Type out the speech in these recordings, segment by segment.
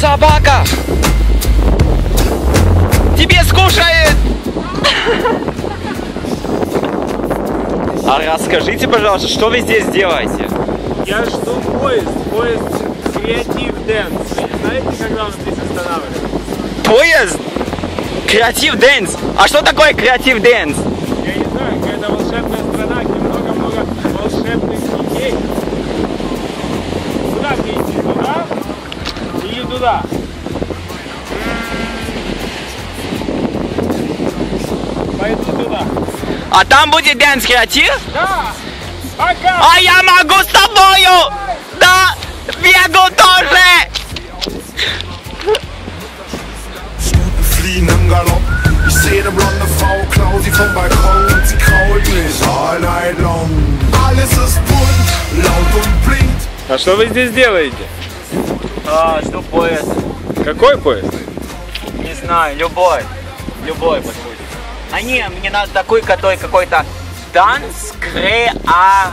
Собака! Тебе скушает! А расскажите, пожалуйста, что вы здесь делаете? Я жду поезд, поезд Creative Dance. Знаете, когда он здесь останавливается? Поезд? Creative Dance. А что такое Creative Dance? Я не знаю, Туда? Пойду туда. А там будет Дэнс Креатив? Да! Пока! А я могу с тобою! Да! Бегу тоже! Stuten fliegen im Galopp. Ich sehe eine blonde Frau, klau sie vom Balkon und sie krault mich all night long. Alles ist bunt, laut und blinkt. А что вы здесь делаете? А, жду поезд. Какой поезд? Не знаю, любой. Любой подходит. А не, мне надо такой, который какой-то Данс Креа...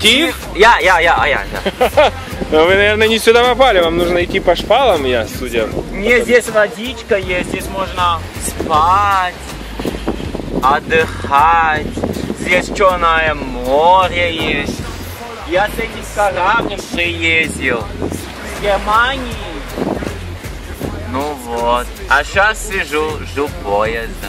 Тиф? Я, я, я, а я, я. Но вы, наверное, не сюда попали. Вам нужно идти по шпалам, я судя. Мне здесь водичка есть, здесь можно спать, отдыхать. Здесь Черное море есть. Я с этим кораблем приездил. Германии. Ну вот. А сейчас сижу, жду поезда.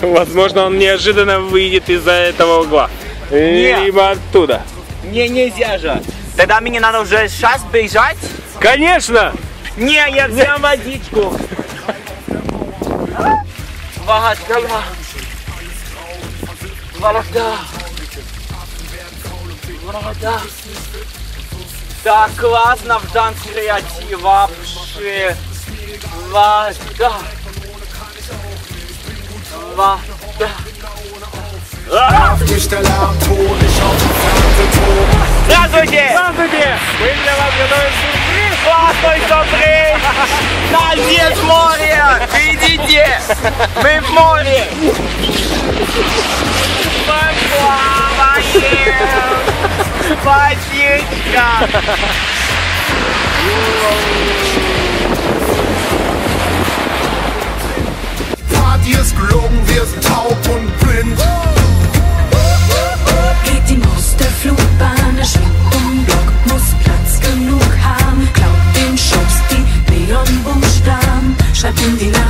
Возможно, он неожиданно выйдет из-за этого угла. Нет. Либо оттуда. Не, нельзя же. Тогда мне надо уже сейчас бежать? Конечно! Не, я взял водичку. Вода. Вода. Вода. Так классно в танц креатив вообще. Вода. Вода. Здравствуйте! Здравствуйте! Мы для вас готовим сюрприз! Классный сюрприз! Там здесь море! Видите? Мы в море! Мы плаваем! Fahrt ihr es gelogen, wir sind taub und blind. Geht die Maus der Flugbahn, Schmuck und Block muss Platz genug haben. Klaut den Shops die Neonbuchstaben, schreibt in die Lage.